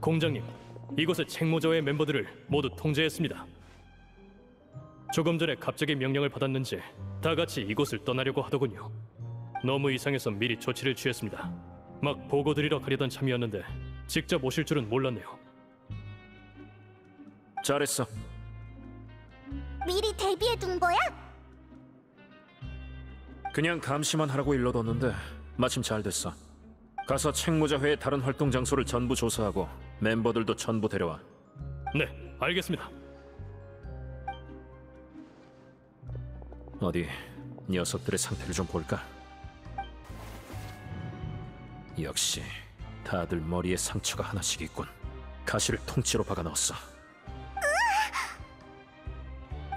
공장님, 이곳의 책모저의 멤버들을 모두 통제했습니다. 조금 전에 갑자기 명령을 받았는지 다 같이 이곳을 떠나려고 하더군요. 너무 이상해서 미리 조치를 취했습니다. 막 보고 드리러 가려던 참이었는데 직접 오실 줄은 몰랐네요. 잘했어. 미리 대비해 둔 거야? 그냥 감시만 하라고 일러뒀는데 마침 잘 됐어. 가서 책모자회의 다른 활동 장소를 전부 조사하고 멤버들도 전부 데려와. 네, 알겠습니다. 어디 녀석들의 상태를 좀 볼까? 역시 다들 머리에 상처가 하나씩 있군. 가시를 통째로 박아 넣었어.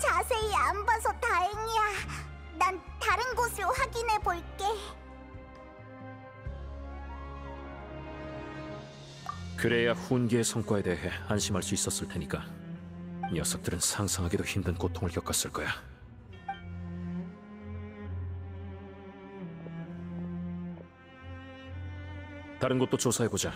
자세히 안 봐서 다행이야. 난 다른 곳을 확인해 볼게. 그래야 훈계의 성과에 대해 안심할 수 있었을 테니까. 녀석들은 상상하기도 힘든 고통을 겪었을 거야. 다른 곳도 조사해보자.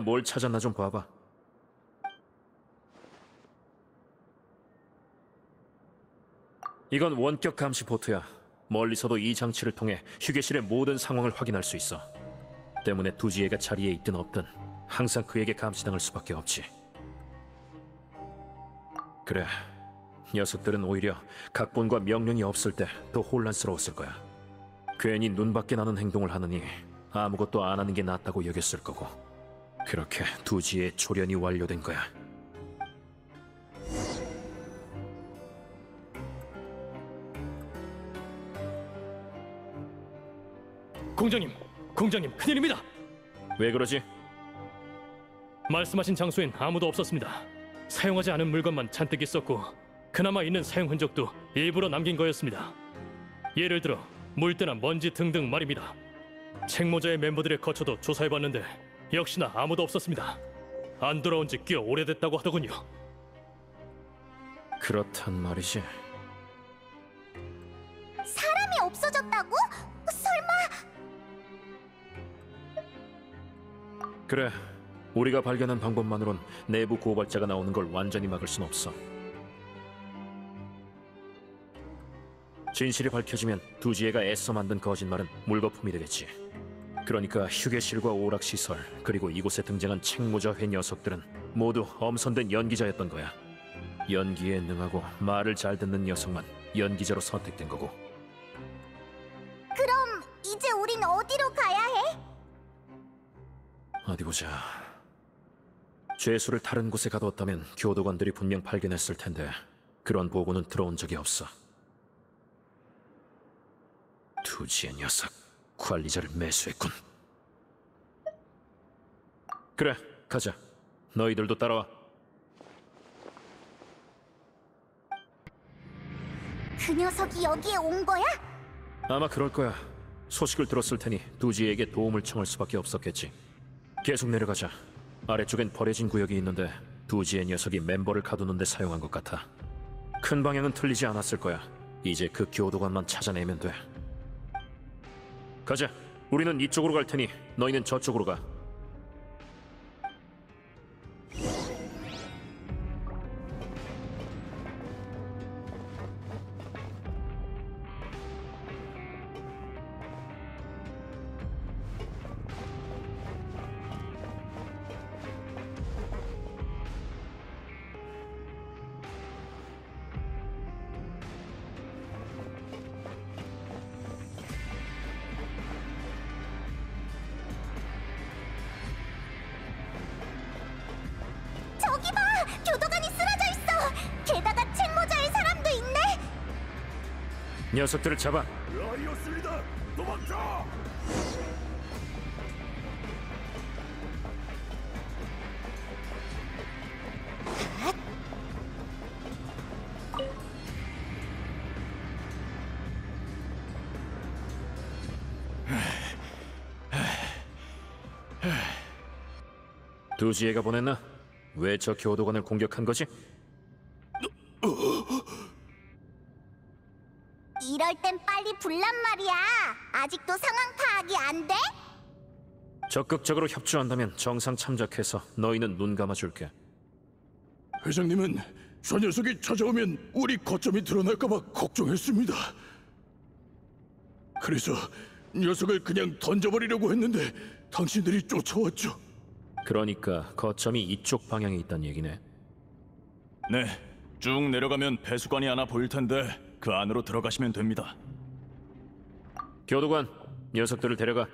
뭘 찾았나 좀 봐봐. 이건 원격 감시 보트야. 멀리서도 이 장치를 통해 휴게실의 모든 상황을 확인할 수 있어. 때문에 두지혜가 자리에 있든 없든 항상 그에게 감시당할 수밖에 없지. 그래. 녀석들은 오히려 각본과 명령이 없을 때 더 혼란스러웠을 거야. 괜히 눈밖에 나는 행동을 하느니 아무것도 안 하는 게 낫다고 여겼을 거고. 그렇게 두 지의 조련이 완료된 거야. 공장님, 공장님, 큰일입니다. 왜 그러지? 말씀하신 장소엔 아무도 없었습니다. 사용하지 않은 물건만 잔뜩 있었고 그나마 있는 사용 흔적도 일부러 남긴 거였습니다. 예를 들어 물때나 먼지 등등 말입니다. 책모자의 멤버들의 거처도 조사해봤는데 역시나 아무도 없었습니다. 안 돌아온 지 꽤 오래됐다고 하더군요. 그렇단 말이지. 사람이 없어졌다고? 설마 그래. 우리가 발견한 방법만으론 내부 고발자가 나오는 걸 완전히 막을 순 없어. 진실이 밝혀지면 두지혜가 애써 만든 거짓말은 물거품이 되겠지. 그러니까 휴게실과 오락시설 그리고 이곳에 등장한 책모자회 녀석들은 모두 엄선된 연기자였던 거야. 연기에 능하고 말을 잘 듣는 녀석만 연기자로 선택된 거고. 그럼 이제 우린 어디로 가야 해? 어디 보자. 죄수를 다른 곳에 가두었다면 교도관들이 분명 발견했을 텐데 그런 보고는 들어온 적이 없어. 투지의 녀석, 관리자를 매수했군. 그래, 가자. 너희들도 따라와. 그 녀석이 여기에 온 거야? 아마 그럴 거야. 소식을 들었을 테니 두지에게 도움을 청할 수밖에 없었겠지. 계속 내려가자. 아래쪽엔 버려진 구역이 있는데 두지의 녀석이 멤버를 가두는데 사용한 것 같아. 큰 방향은 틀리지 않았을 거야. 이제 그 교도관만 찾아내면 돼. 가자. 우리는 이쪽으로 갈 테니 너희는 저쪽으로 가. 녀석들을 잡아. 라이오스이다! 도망쳐! 두지애가 보냈나? 왜 저 교도관을 공격한 거지? 이럴 땐 빨리 불란 말이야. 아직도 상황 파악이 안 돼? 적극적으로 협조한다면 정상 참작해서 너희는 눈 감아줄게. 회장님은 저 녀석이 찾아오면 우리 거점이 드러날까봐 걱정했습니다. 그래서 녀석을 그냥 던져버리려고 했는데 당신들이 쫓아왔죠. 그러니까 거점이 이쪽 방향에 있단 얘기네. 네, 쭉 내려가면 배수관이 하나 보일 텐데 그 안으로 들어가시면 됩니다. 교도관, 녀석들을 데려가.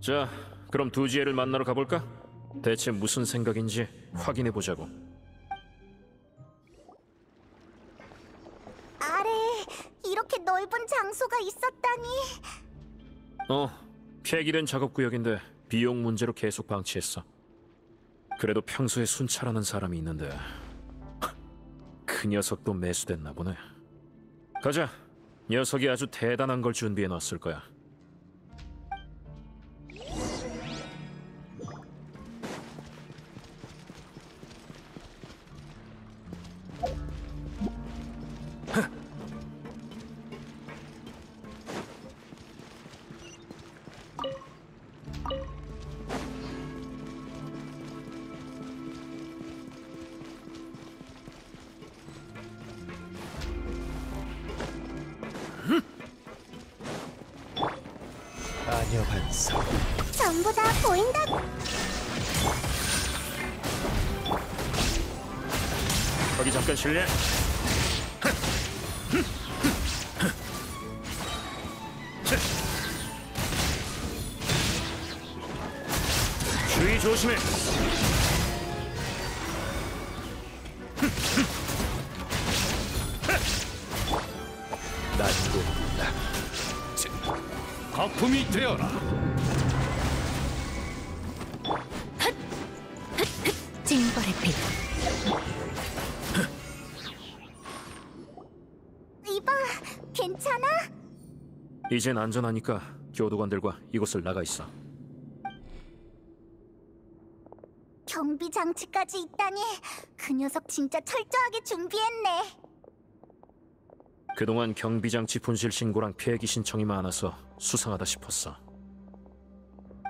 자, 그럼 두지애를 만나러 가볼까? 대체 무슨 생각인지 확인해 보자고. 아래 이렇게 넓은 장소가 있었다니. 어, 폐기된 작업 구역인데 비용 문제로 계속 방치했어. 그래도 평소에 순찰하는 사람이 있는데 그 녀석도 매수됐나 보네. 가자. 녀석이 아주 대단한 걸 준비해 놨을 거야. 주의 조심해. 거품이 되어라. 징벌의 이젠 안전하니까 교도관들과 이곳을 나가 있어. 경비 장치까지 있다니. 그 녀석 진짜 철저하게 준비했네. 그동안 경비 장치 분실 신고랑 폐기 신청이 많아서 수상하다 싶었어.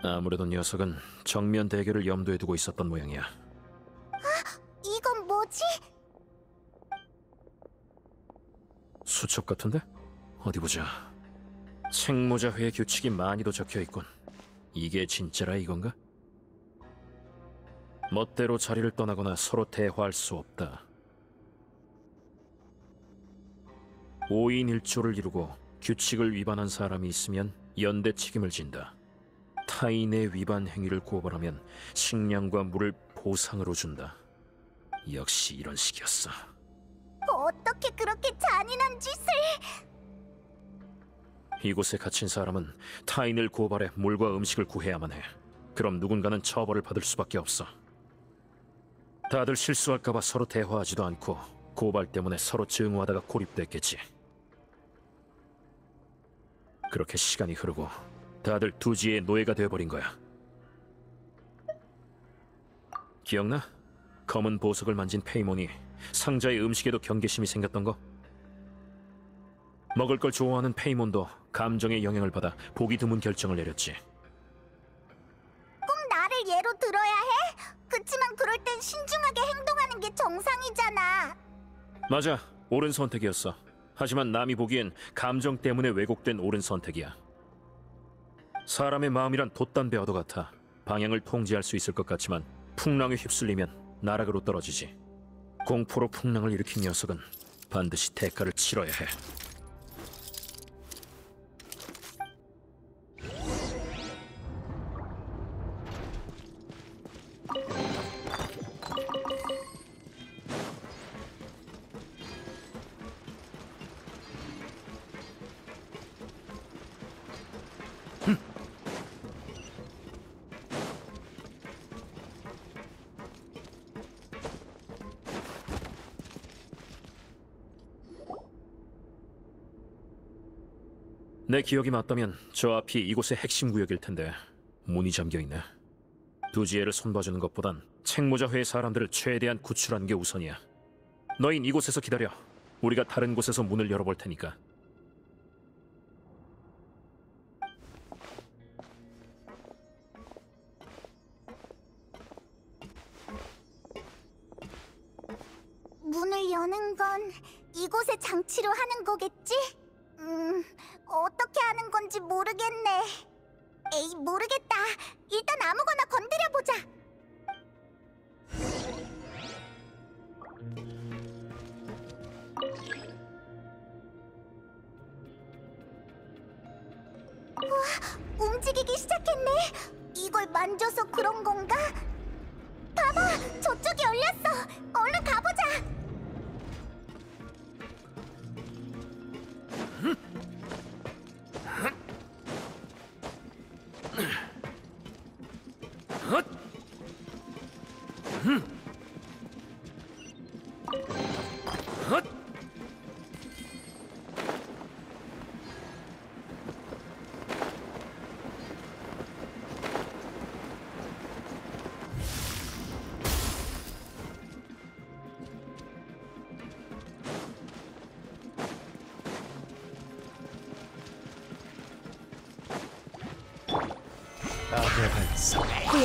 아무래도 녀석은 정면 대결을 염두에 두고 있었던 모양이야. 이건 뭐지? 수첩 같은데? 어디 보자. 책모자 회 규칙이 많이도 적혀 있군. 이게 진짜라 이건가? 멋대로 자리를 떠나거나 서로 대화할 수 없다. 5인 1조를 이루고 규칙을 위반한 사람이 있으면 연대 책임을 진다. 타인의 위반 행위를 고발하면 식량과 물을 보상으로 준다. 역시 이런 식이었어. 어떻게 그렇게 잔인한 짓을? 이곳에 갇힌 사람은 타인을 고발해 물과 음식을 구해야만 해. 그럼 누군가는 처벌을 받을 수밖에 없어. 다들 실수할까봐 서로 대화하지도 않고 고발 때문에 서로 증오하다가 고립됐겠지. 그렇게 시간이 흐르고 다들 두지의 노예가 되어버린 거야. 기억나? 검은 보석을 만진 페이몬이 상자의 음식에도 경계심이 생겼던 거? 먹을 걸 좋아하는 페이몬도 감정의 영향을 받아 보기 드문 결정을 내렸지. 꼭 나를 예로 들어야 해? 그치만 그럴 땐 신중하게 행동하는 게 정상이잖아. 맞아, 옳은 선택이었어. 하지만 남이 보기엔 감정 때문에 왜곡된 옳은 선택이야. 사람의 마음이란 돛단 배와도 같아. 방향을 통제할 수 있을 것 같지만 풍랑에 휩쓸리면 나락으로 떨어지지. 공포로 풍랑을 일으킨 녀석은 반드시 대가를 치러야 해. 내 기억이 맞다면 저 앞이 이곳의 핵심 구역일 텐데 문이 잠겨 있네. 두지혜를 손봐주는 것보단 책모자회 사람들을 최대한 구출하는 게 우선이야. 너흰 이곳에서 기다려. 우리가 다른 곳에서 문을 열어볼 테니까. 문을 여는 건 이곳의 장치로 하는 거겠지? 음, 어떻게 하는 건지 모르겠네. 에이, 모르겠다. 일단 아무거나 건드려 보자. 우와, 움직이기 시작했네. 이걸 만져서 그런 건가? 봐봐, 저쪽이 열렸어. 얼른 가보자.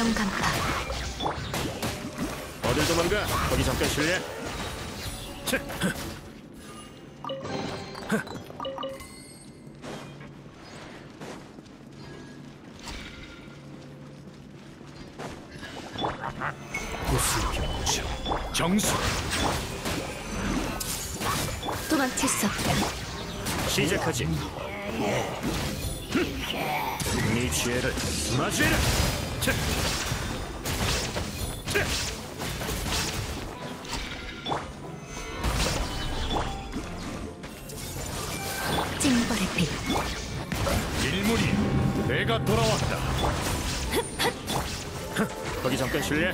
고용 간파 어딜 도망가? 거기 잠깐 실례. 일문이 내가 돌아왔다. 거기 잠깐 실례.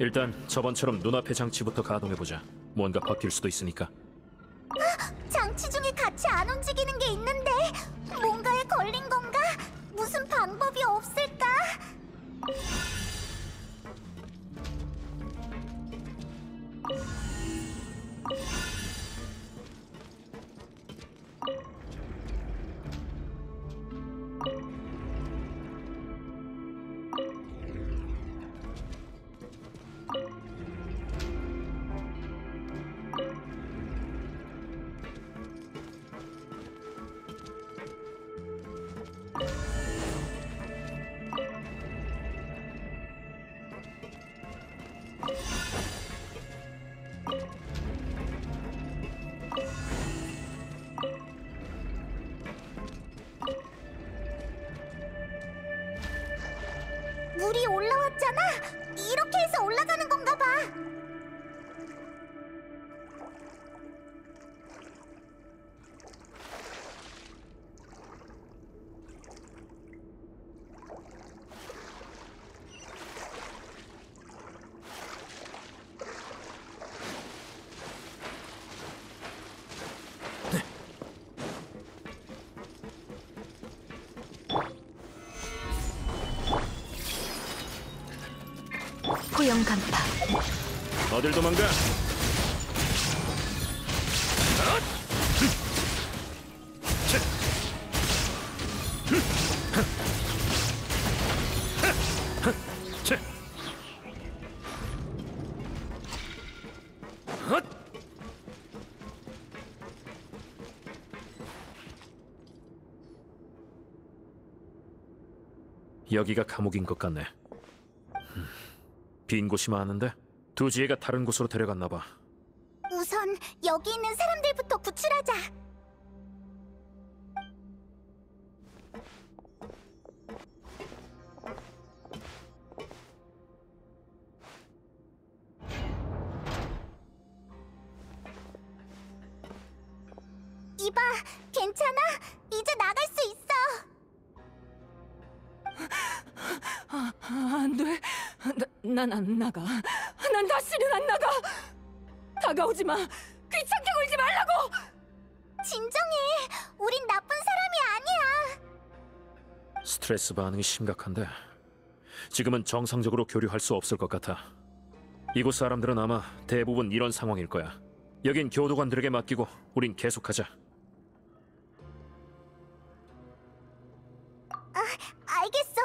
일단 저번처럼 눈앞의 장치부터 가동해 보자. 뭔가 바뀔 수도 있으니까. 고용 간파 어딜 도망가? 여기가 감옥인 것 같네. 빈 곳이 많은데 두 지혜가 다른 곳으로 데려갔나 봐. 우선 여기 있는 사람들부터 구출하자. 난 안 나가. 난 다시는 안 나가. 다가오지 마. 귀찮게 굴지 말라고. 진정해. 우린 나쁜 사람이 아니야. 스트레스 반응이 심각한데 지금은 정상적으로 교류할 수 없을 것 같아. 이곳 사람들은 아마 대부분 이런 상황일 거야. 여긴 교도관들에게 맡기고 우린 계속하자. 알겠어.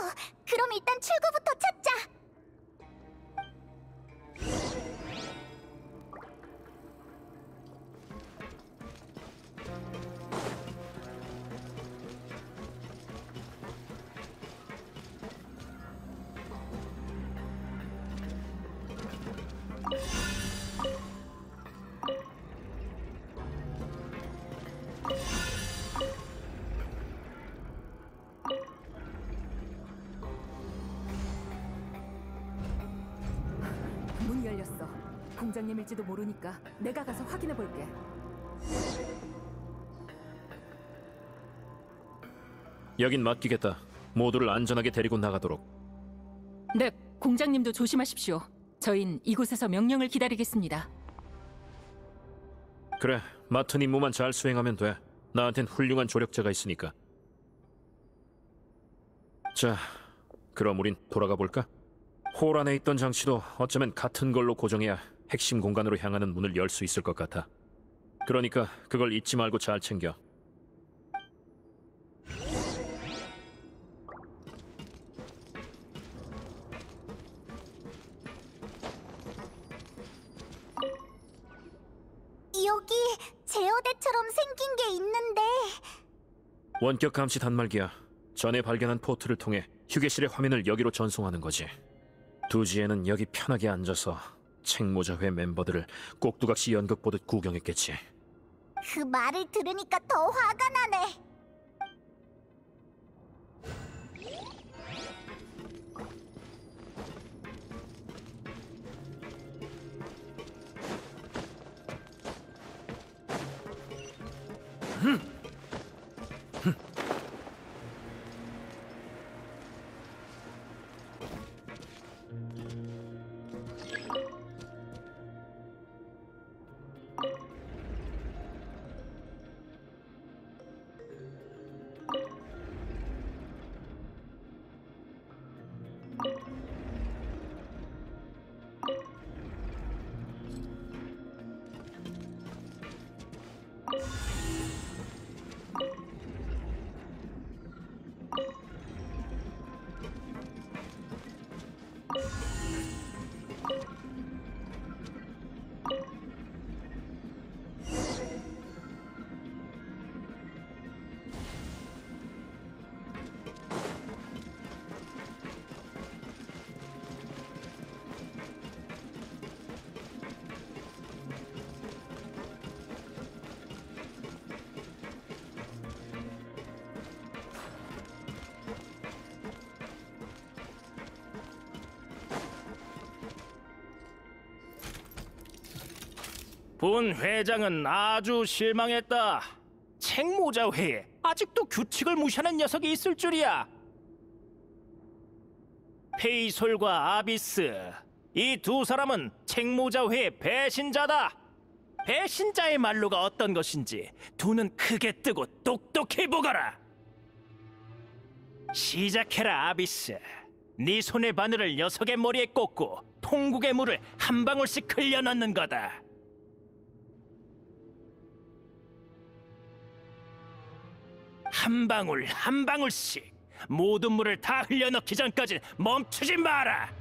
그럼 일단 출구부터 찾 공장님일지도 모르니까 내가 가서 확인해 볼게. 여긴 맡기겠다. 모두를 안전하게 데리고 나가도록. 네, 공장님도 조심하십시오. 저흰 이곳에서 명령을 기다리겠습니다. 그래, 맡은 임무만 잘 수행하면 돼. 나한텐 훌륭한 조력자가 있으니까. 자, 그럼 우린 돌아가 볼까? 홀 안에 있던 장치도 어쩌면 같은 걸로 고정해야 핵심 공간으로 향하는 문을 열 수 있을 것 같아. 그러니까 그걸 잊지 말고 잘 챙겨. 여기 제어대처럼 생긴 게 있는데 원격 감시 단말기야. 전에 발견한 포트를 통해 휴게실의 화면을 여기로 전송하는 거지. 두지에는 여기 편하게 앉아서 책모자회 멤버들을 꼭두각시 연극 보듯 구경했겠지. 그 말을 들으니까 더 화가 나네. 본 회장은 아주 실망했다. 책모자 회에 아직도 규칙을 무시하는 녀석이 있을 줄이야. 페이솔과 아비스 이 두 사람은 책모자 회의 배신자다. 배신자의 말로가 어떤 것인지 두 눈 크게 뜨고 똑똑히 보거라. 시작해라 아비스. 네 손의 바늘을 녀석의 머리에 꽂고 통국의 물을 한 방울씩 흘려 넣는 거다. 한 방울 한 방울씩 모든 물을 다 흘려넣기 전까지 멈추지 마라.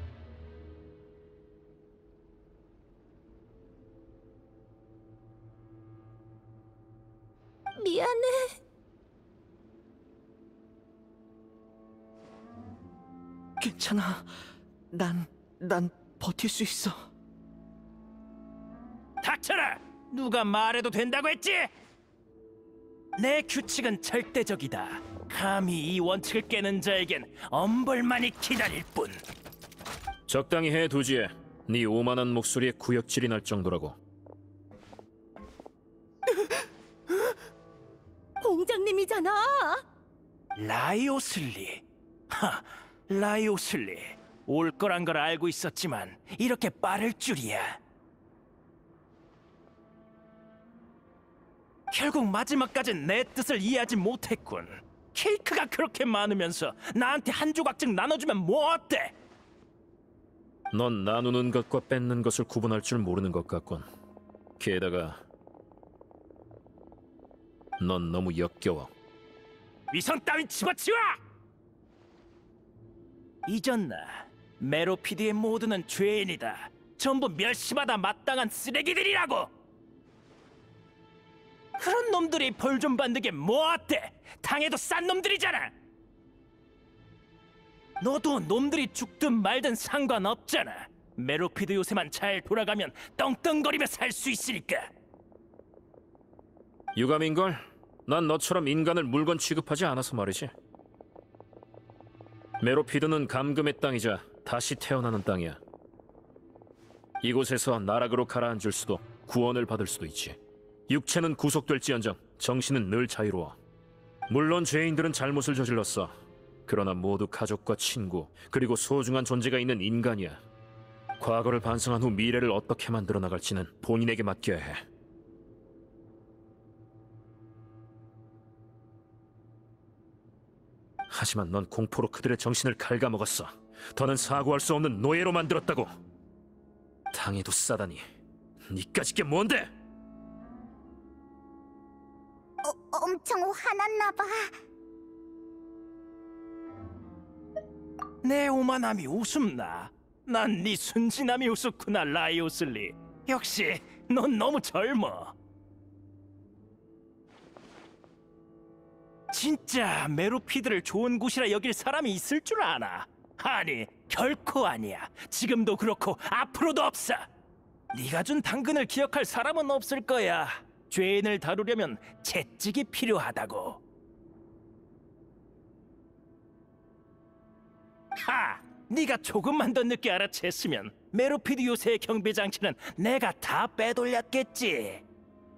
미안해. 괜찮아. 난, 난 버틸 수 있어. 닥쳐라. 누가 말해도 된다고 했지? 내 규칙은 절대적이다. 감히 이 원칙을 깨는 자에겐 엄벌만이 기다릴 뿐. 적당히 해 두지에. 네 오만한 목소리에 구역질이 날 정도라고. 대장님이잖아. 라이오슬리. 하, 라이오슬리. 올 거란 걸 알고 있었지만 이렇게 빠를 줄이야. 결국 마지막까진 내 뜻을 이해하지 못했군. 케이크가 그렇게 많으면서 나한테 한 조각씩 나눠주면 뭐 어때? 넌 나누는 것과 뺏는 것을 구분할 줄 모르는 것 같군. 게다가 넌 너무 역겨워. 위선 따윈 집어치워! 잊었나? 메로피드의 모두는 죄인이다. 전부 멸시받아 마땅한 쓰레기들이라고! 그런 놈들이 벌 좀 받는 게 뭐 어때? 당해도 싼 놈들이잖아! 너도 놈들이 죽든 말든 상관없잖아. 메로피드 요새만 잘 돌아가면 떵떵거리며 살 수 있으니까. 유감인걸? 난 너처럼 인간을 물건 취급하지 않아서 말이지. 메로피드는 감금의 땅이자 다시 태어나는 땅이야. 이곳에서 나락으로 가라앉을 수도 구원을 받을 수도 있지. 육체는 구속될지언정 정신은 늘 자유로워. 물론 죄인들은 잘못을 저질렀어. 그러나 모두 가족과 친구 그리고 소중한 존재가 있는 인간이야. 과거를 반성한 후 미래를 어떻게 만들어 나갈지는 본인에게 맡겨야 해. 하지만 넌 공포로 그들의 정신을 갉아먹었어. 더는 사고할 수 없는 노예로 만들었다고. 당해도 싸다니. 니까짓 게 뭔데? 어, 엄청 화났나 봐. 내 오만함이 웃음나. 난 네 순진함이 우습구나, 라이오슬리. 역시 넌 너무 젊어. 진짜 메로피드를 좋은 곳이라 여길 사람이 있을 줄 아나? 아니, 결코 아니야. 지금도 그렇고 앞으로도 없어. 네가 준 당근을 기억할 사람은 없을 거야. 죄인을 다루려면 채찍이 필요하다고. 하! 네가 조금만 더 늦게 알아챘으면 메로피드 요새의 경비 장치는 내가 다 빼돌렸겠지.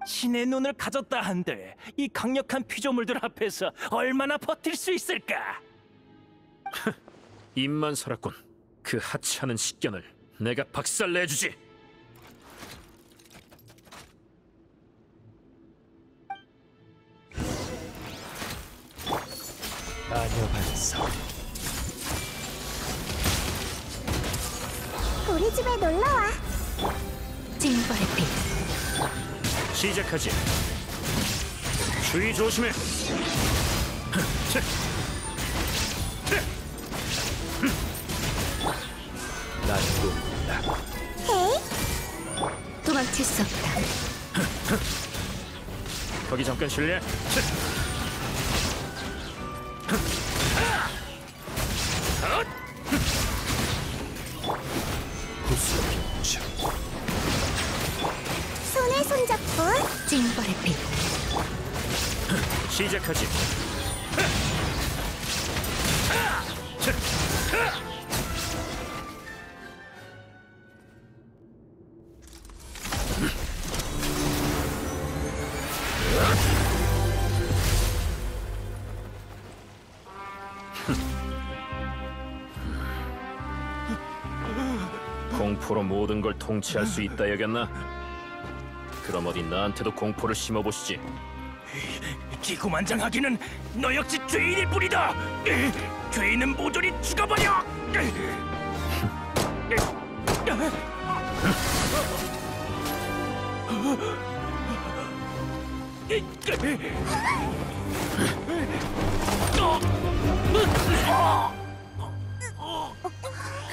신의 눈을 가졌다 한들 이 강력한 피조물들 앞에서 얼마나 버틸 수 있을까? 입만 살았군. 그 하찮은 식견을 내가 박살내주지. 아니요 반성. 우리 집에 놀러 와. 징벌의 빛 시작하지. 주의 조심해. 도망칠 수 없다 거기 잠깐 실례. 시작하지. 공포로 모든 걸 통치할 수 있다 여겼나? 그럼 어디 나한테도 공포를 심어보시지. 기구만장하기는 너 역시 죄인일 뿐이다. 으, 죄인은 모조리 죽어버려.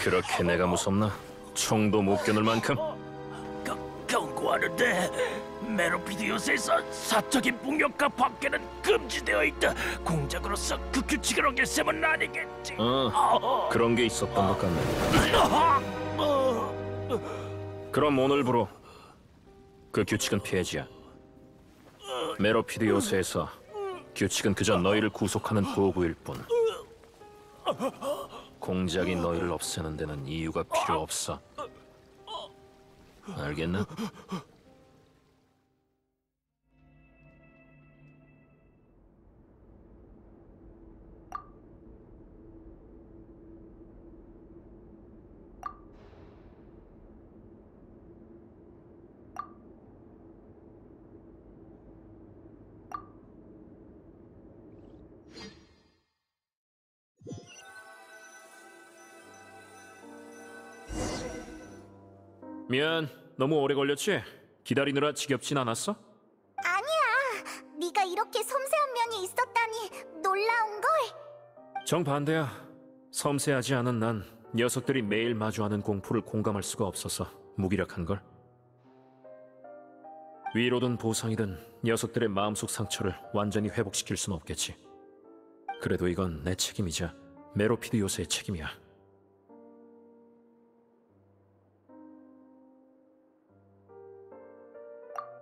그렇게 내가 무섭나? 총도 못 겨눌 만큼 경- 경고하는데 메로피드 요새에서 사적인 폭력과 밖에는 금지되어 있다. 공작으로서 그 규칙을 어겼으면 아니겠지. 어 그런 게 있었던 것 같네 그럼 오늘부로 그 규칙은 폐지야 메로피드 요새에서 규칙은 그저 너희를 구속하는 도구일 뿐 공작이 너희를 없애는 데는 이유가 필요 없어 알겠나? 미안, 너무 오래 걸렸지? 기다리느라 지겹진 않았어? 아니야. 네가 이렇게 섬세한 면이 있었다니 놀라운 걸. 정반대야. 섬세하지 않은 난 녀석들이 매일 마주하는 공포를 공감할 수가 없어서 무기력한 걸. 위로든 보상이든 녀석들의 마음속 상처를 완전히 회복시킬 순 없겠지. 그래도 이건 내 책임이자 메로피드 요새의 책임이야.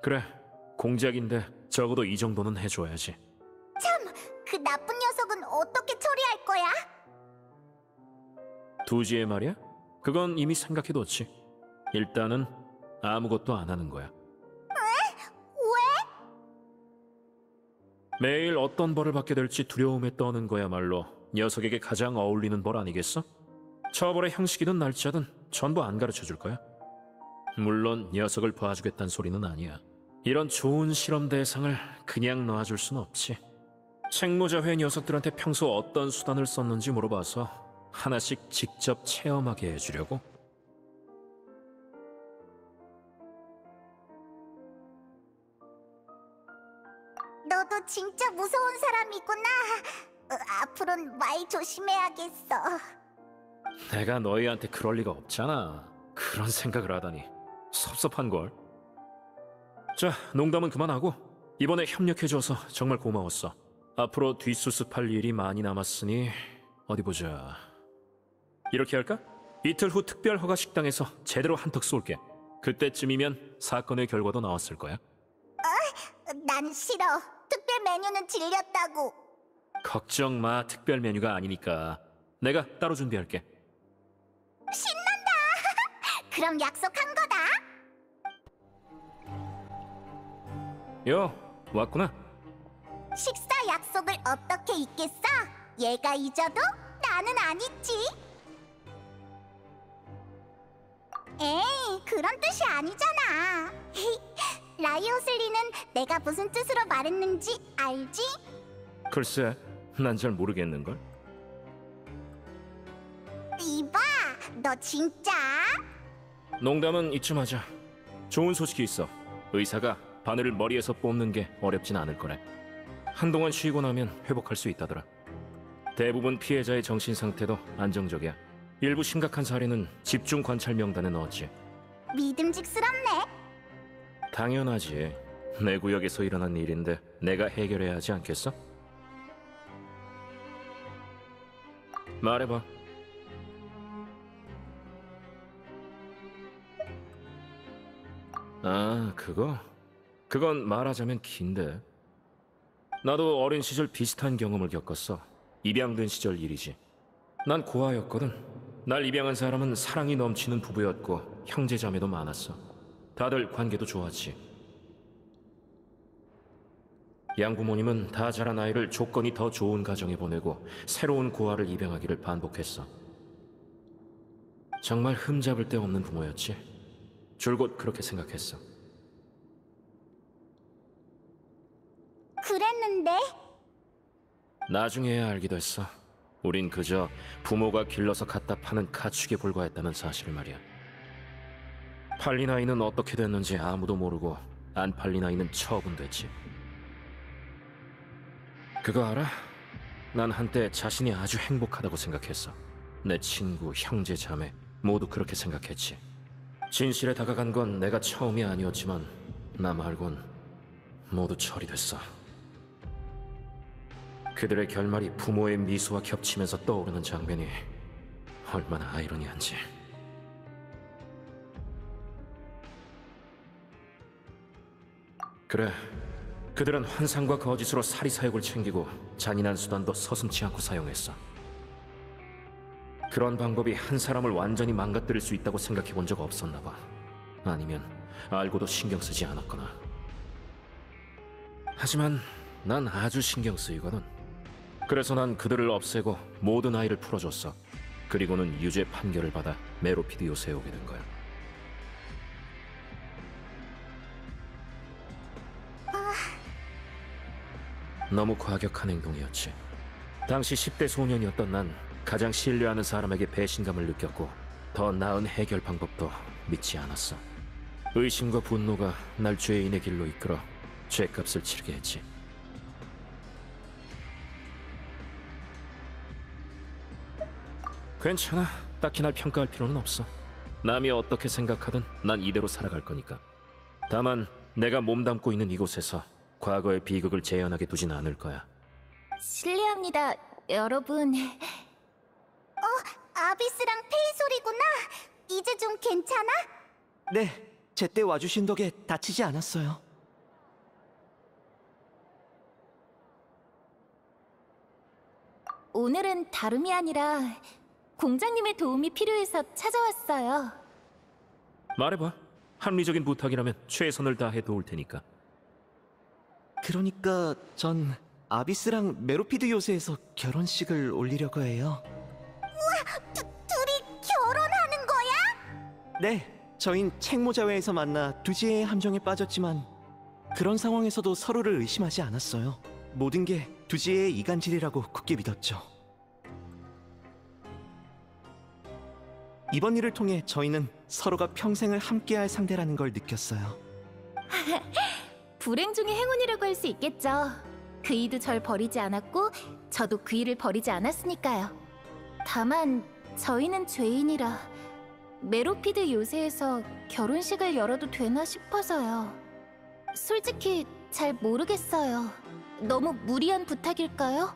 그래, 공작인데 적어도 이 정도는 해줘야지. 참, 그 나쁜 녀석은 어떻게 처리할 거야? 두지의 말이야? 그건 이미 생각해뒀지. 일단은 아무것도 안 하는 거야. 왜? 매일 어떤 벌을 받게 될지 두려움에 떠는 거야말로 녀석에게 가장 어울리는 벌 아니겠어? 처벌의 형식이든 날짜든 전부 안 가르쳐 줄 거야. 물론 녀석을 봐주겠다는 소리는 아니야. 이런 좋은 실험 대상을 그냥 놔줄 순 없지. 책모자회 녀석들한테 평소 어떤 수단을 썼는지 물어봐서 하나씩 직접 체험하게 해주려고. 너도 진짜 무서운 사람이구나. 어, 앞으로는 말 조심해야겠어. 내가 너희한테 그럴 리가 없잖아. 그런 생각을 하다니 섭섭한 걸. 자, 농담은 그만하고 이번에 협력해 줘서 정말 고마웠어. 앞으로 뒷수습할 일이 많이 남았으니 어디 보자. 이렇게 할까? 이틀 후 특별 허가 식당에서 제대로 한턱 쏠게. 그때쯤이면 사건의 결과도 나왔을 거야. 난 싫어. 특별 메뉴는 질렸다고. 걱정 마, 특별 메뉴가 아니니까. 내가 따로 준비할게. 신난다. 그럼 약속한 거다. 요, 왔구나. 식사 약속을 어떻게 잊겠어? 얘가 잊어도 나는 안 잊지. 에이, 그런 뜻이 아니잖아. 라이오슬리는 내가 무슨 뜻으로 말했는지 알지? 글쎄, 난 잘 모르겠는걸. 이봐, 너 진짜? 농담은 이쯤 하자. 좋은 소식이 있어. 의사가 바늘을 머리에서 뽑는 게 어렵진 않을 거래. 한동안 쉬고 나면 회복할 수 있다더라. 대부분 피해자의 정신 상태도 안정적이야. 일부 심각한 사례는 집중 관찰 명단에 넣었지. 믿음직스럽네. 당연하지. 내 구역에서 일어난 일인데 내가 해결해야 하지 않겠어? 말해봐. 아, 그거? 그건 말하자면 긴데. 나도 어린 시절 비슷한 경험을 겪었어. 입양된 시절 일이지. 난 고아였거든. 날 입양한 사람은 사랑이 넘치는 부부였고 형제자매도 많았어. 다들 관계도 좋았지. 양부모님은 다 자란 아이를 조건이 더 좋은 가정에 보내고 새로운 고아를 입양하기를 반복했어. 정말 흠잡을 데 없는 부모였지. 줄곧 그렇게 생각했어. 그랬는데 나중에야 알게 됐어. 우린 그저 부모가 길러서 갖다 파는 가축에 불과했다는 사실을 말이야. 팔린 아이는 어떻게 됐는지 아무도 모르고 안 팔린 아이는 처분됐지. 그거 알아? 난 한때 자신이 아주 행복하다고 생각했어. 내 친구, 형제, 자매 모두 그렇게 생각했지. 진실에 다가간 건 내가 처음이 아니었지만 나 말곤 모두 처리됐어. 그들의 결말이 부모의 미소와 겹치면서 떠오르는 장면이 얼마나 아이러니한지. 그래, 그들은 환상과 거짓으로 사리사욕을 챙기고 잔인한 수단도 서슴지 않고 사용했어. 그런 방법이 한 사람을 완전히 망가뜨릴 수 있다고 생각해 본 적 없었나 봐. 아니면 알고도 신경 쓰지 않았거나. 하지만 난 아주 신경 쓰이거든. 그래서 난 그들을 없애고 모든 아이를 풀어줬어. 그리고는 유죄 판결을 받아 메로피드 요새에 오게 된 거야. 너무 과격한 행동이었지. 당시 10대 소년이었던 난 가장 신뢰하는 사람에게 배신감을 느꼈고 더 나은 해결 방법도 믿지 않았어. 의심과 분노가 날 죄인의 길로 이끌어 죄값을 치르게 했지. 괜찮아. 딱히 날 평가할 필요는 없어. 남이 어떻게 생각하든 난 이대로 살아갈 거니까. 다만 내가 몸담고 있는 이곳에서 과거의 비극을 재현하게 두진 않을 거야. 실례합니다, 여러분. 어, 아비스랑 페이 소리구나. 이제 좀 괜찮아? 네, 제때 와주신 덕에 다치지 않았어요. 오늘은 다름이 아니라 공장님의 도움이 필요해서 찾아왔어요. 말해봐. 합리적인 부탁이라면 최선을 다해 도울 테니까. 그러니까 전 아비스랑 메로피드 요새에서 결혼식을 올리려고 해요. 두, 둘이 결혼하는 거야? 네, 저흰 책모자회에서 만나 두지의 함정에 빠졌지만 그런 상황에서도 서로를 의심하지 않았어요. 모든 게 두지의 이간질이라고 굳게 믿었죠. 이번 일을 통해 저희는 서로가 평생을 함께할 상대라는 걸 느꼈어요. 불행 중의 행운이라고 할 수 있겠죠. 그 이도 절 버리지 않았고 저도 그 일을 버리지 않았으니까요. 다만 저희는 죄인이라 메로피드 요새에서 결혼식을 열어도 되나 싶어서요. 솔직히 잘 모르겠어요. 너무 무리한 부탁일까요?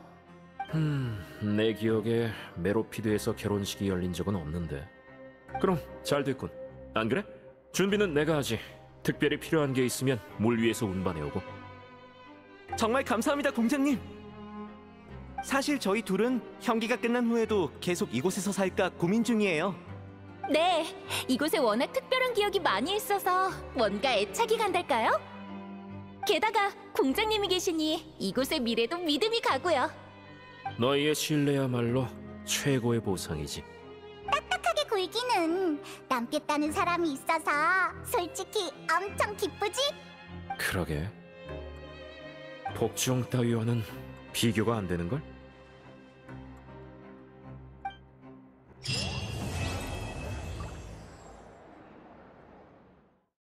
음, 내 기억에 메로피드에서 결혼식이 열린 적은 없는데. 그럼 잘 됐군. 안 그래? 준비는 내가 하지. 특별히 필요한 게 있으면 물 위에서 운반해 오고. 정말 감사합니다, 공장님. 사실 저희 둘은 형기가 끝난 후에도 계속 이곳에서 살까 고민 중이에요. 네, 이곳에 워낙 특별한 기억이 많이 있어서 뭔가 애착이 간달까요? 게다가 공장님이 계시니 이곳의 미래도 믿음이 가고요. 너희의 신뢰야말로 최고의 보상이지. 슬기는 남겠다는 사람이 있어서 솔직히 엄청 기쁘지? 그러게 복지용 따위와는 비교가 안 되는걸?